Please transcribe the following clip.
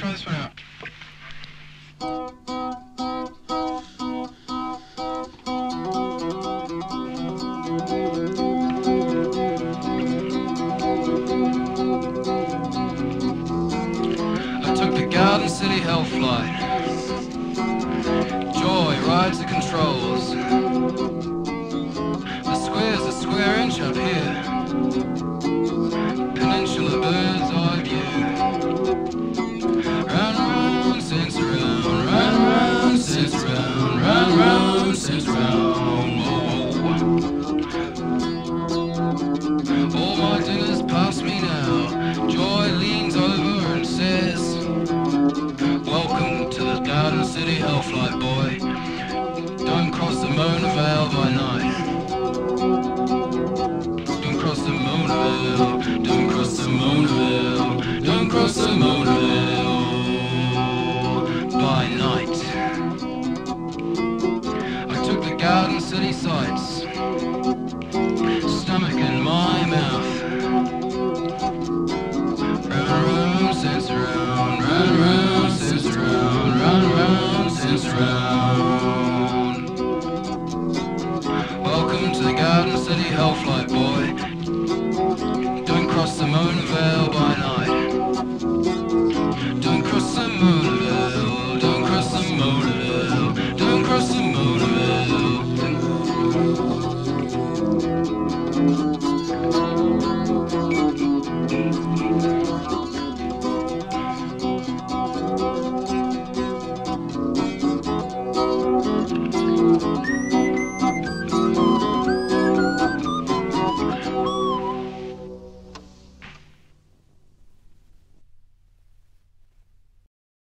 try this one out. I took the Garden City Hell flight. Joy rides the controls. The square's a square inch up here. round, since round all. All my dinners pass me now. Joy leans over and says, Welcome to the Garden City Health Garden City sights. Stomach in my mouth. Run round, since round, run round, since round, run round, since round. Welcome to the Garden City Hell Flight Boy.